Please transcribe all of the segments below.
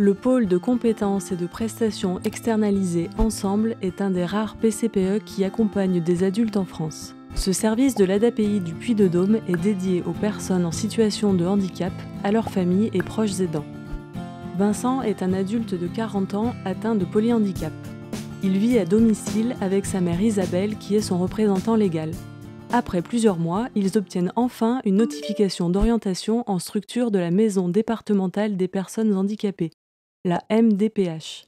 Le pôle de compétences et de prestations externalisées ensemble est un des rares PCPE qui accompagne des adultes en France. Ce service de l'ADAPI du Puy-de-Dôme est dédié aux personnes en situation de handicap, à leurs familles et proches aidants. Vincent est un adulte de 40 ans atteint de polyhandicap. Il vit à domicile avec sa mère Isabelle qui est son représentant légal. Après plusieurs mois, ils obtiennent enfin une notification d'orientation en structure de la Maison départementale des personnes handicapées, la MDPH.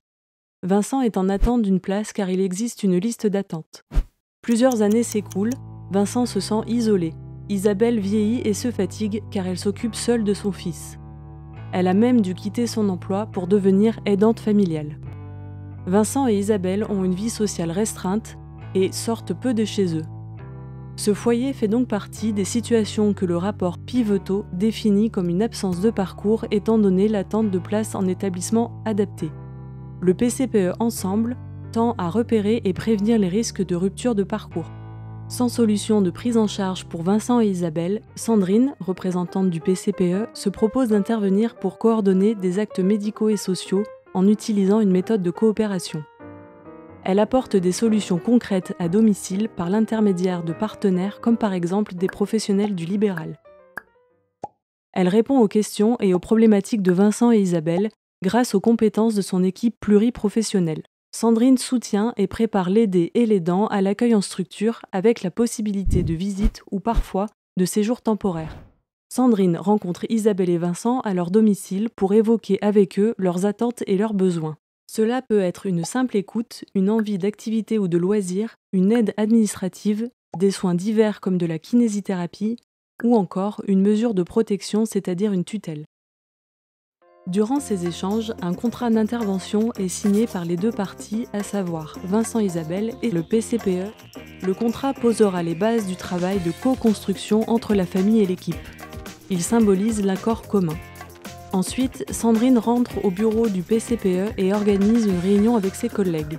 Vincent est en attente d'une place car il existe une liste d'attente. Plusieurs années s'écoulent, Vincent se sent isolé. Isabelle vieillit et se fatigue car elle s'occupe seule de son fils. Elle a même dû quitter son emploi pour devenir aidante familiale. Vincent et Isabelle ont une vie sociale restreinte et sortent peu de chez eux. Ce foyer fait donc partie des situations que le rapport Pivoto définit comme une absence de parcours étant donné l'attente de place en établissement adapté. Le PCPE Ensemble tend à repérer et prévenir les risques de rupture de parcours. Sans solution de prise en charge pour Vincent et Isabelle, Sandrine, représentante du PCPE, se propose d'intervenir pour coordonner des actes médicaux et sociaux en utilisant une méthode de coopération. Elle apporte des solutions concrètes à domicile par l'intermédiaire de partenaires comme par exemple des professionnels du libéral. Elle répond aux questions et aux problématiques de Vincent et Isabelle grâce aux compétences de son équipe pluriprofessionnelle. Sandrine soutient et prépare l'aider et l'aidant à l'accueil en structure avec la possibilité de visite ou parfois de séjour temporaire. Sandrine rencontre Isabelle et Vincent à leur domicile pour évoquer avec eux leurs attentes et leurs besoins. Cela peut être une simple écoute, une envie d'activité ou de loisir, une aide administrative, des soins divers comme de la kinésithérapie, ou encore une mesure de protection, c'est-à-dire une tutelle. Durant ces échanges, un contrat d'intervention est signé par les deux parties, à savoir Vincent Isabelle et le PCPE. Le contrat posera les bases du travail de co-construction entre la famille et l'équipe. Il symbolise l'accord commun. Ensuite, Sandrine rentre au bureau du PCPE et organise une réunion avec ses collègues.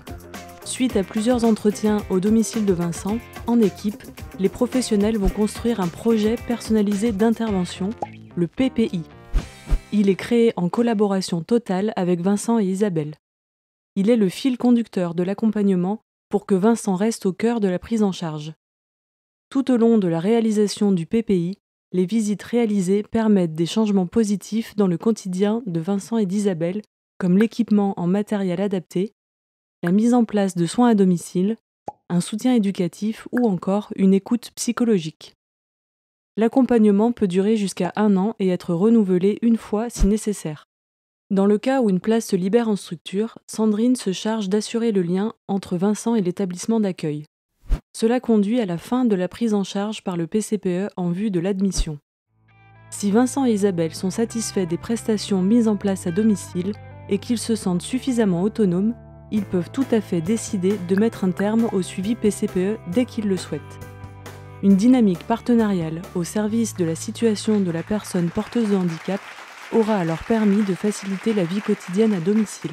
Suite à plusieurs entretiens au domicile de Vincent, en équipe, les professionnels vont construire un projet personnalisé d'intervention, le PPI. Il est créé en collaboration totale avec Vincent et Isabelle. Il est le fil conducteur de l'accompagnement pour que Vincent reste au cœur de la prise en charge. Tout au long de la réalisation du PPI, les visites réalisées permettent des changements positifs dans le quotidien de Vincent et d'Isabelle, comme l'équipement en matériel adapté, la mise en place de soins à domicile, un soutien éducatif ou encore une écoute psychologique. L'accompagnement peut durer jusqu'à un an et être renouvelé une fois si nécessaire. Dans le cas où une place se libère en structure, Sandrine se charge d'assurer le lien entre Vincent et l'établissement d'accueil. Cela conduit à la fin de la prise en charge par le PCPE en vue de l'admission. Si Vincent et Isabelle sont satisfaits des prestations mises en place à domicile et qu'ils se sentent suffisamment autonomes, ils peuvent tout à fait décider de mettre un terme au suivi PCPE dès qu'ils le souhaitent. Une dynamique partenariale au service de la situation de la personne porteuse de handicap aura alors permis de faciliter la vie quotidienne à domicile.